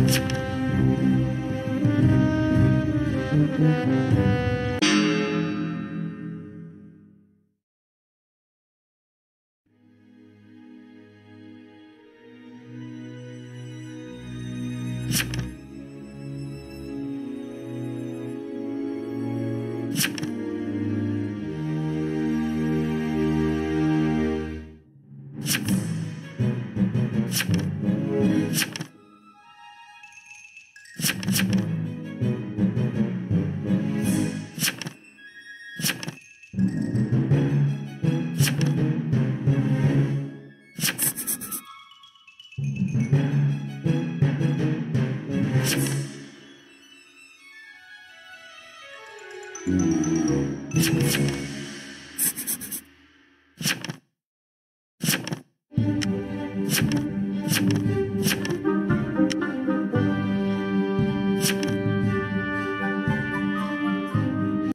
Thank you.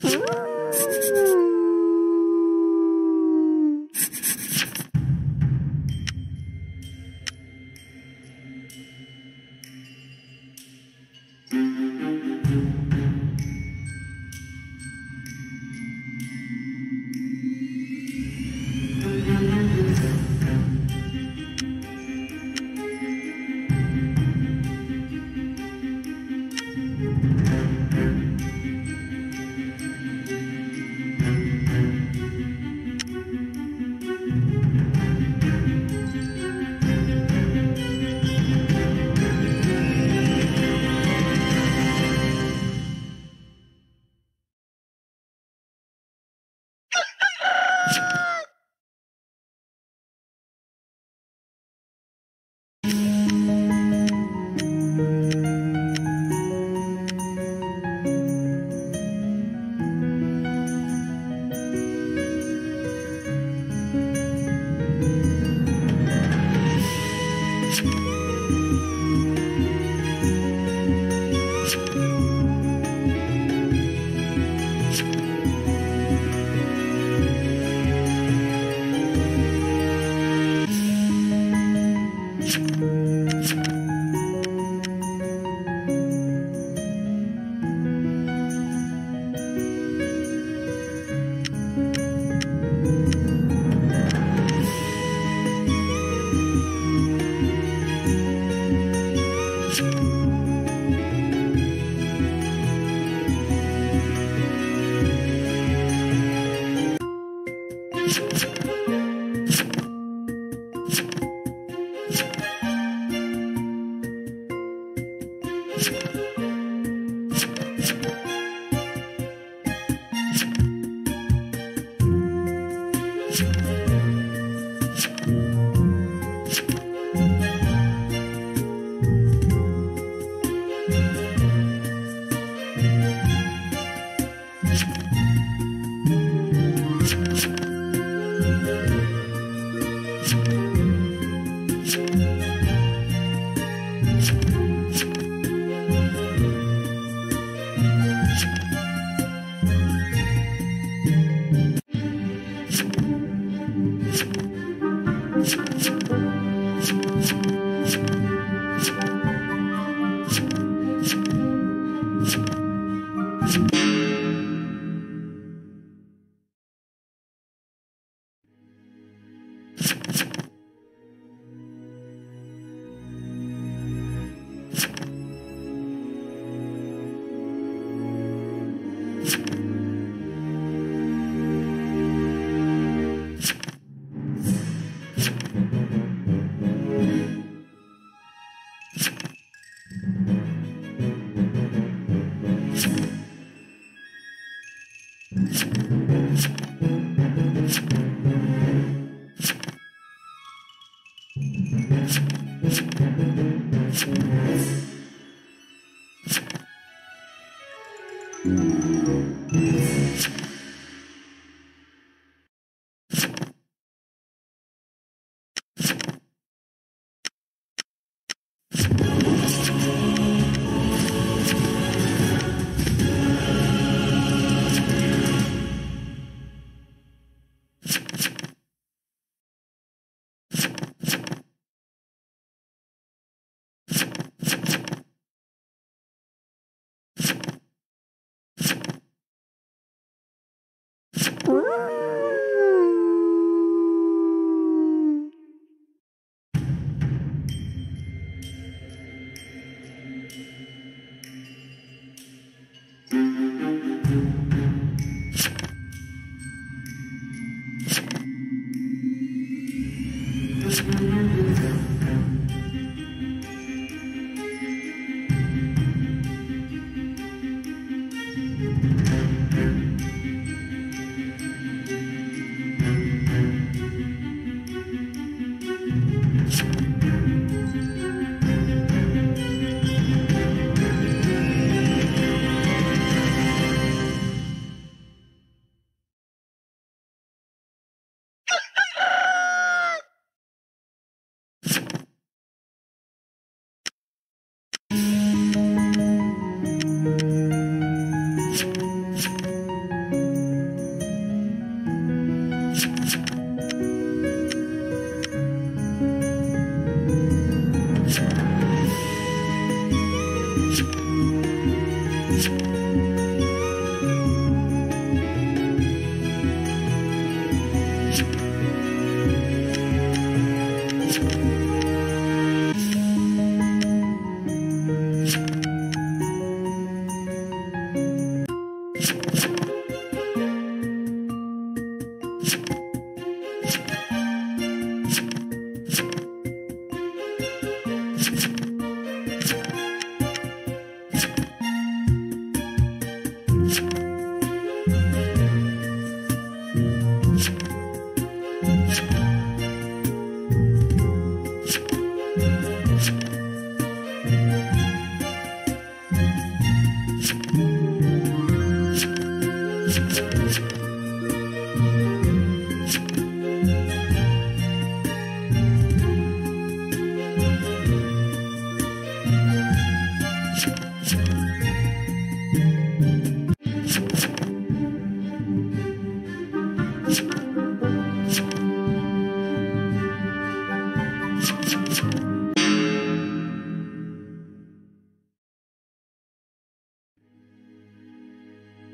Mm-hmm.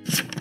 you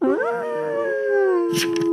Ah.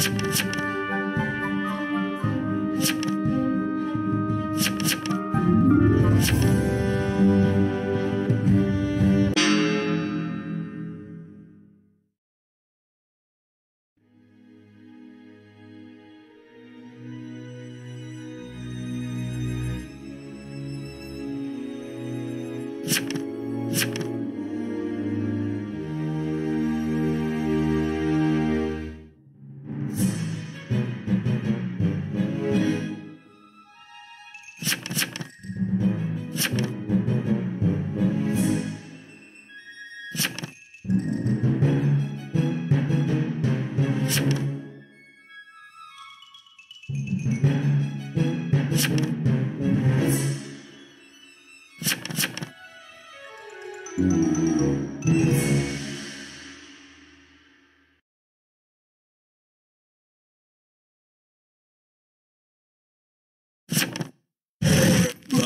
Thank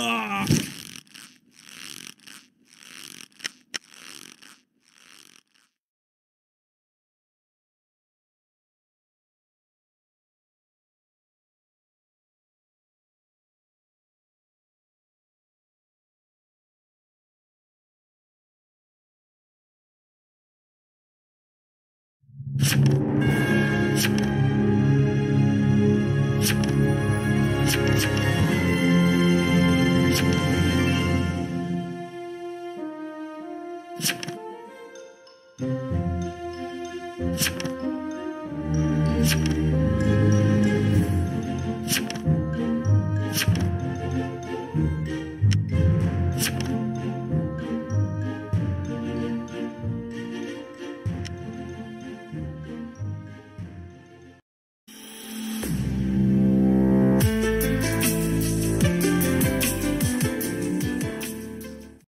you.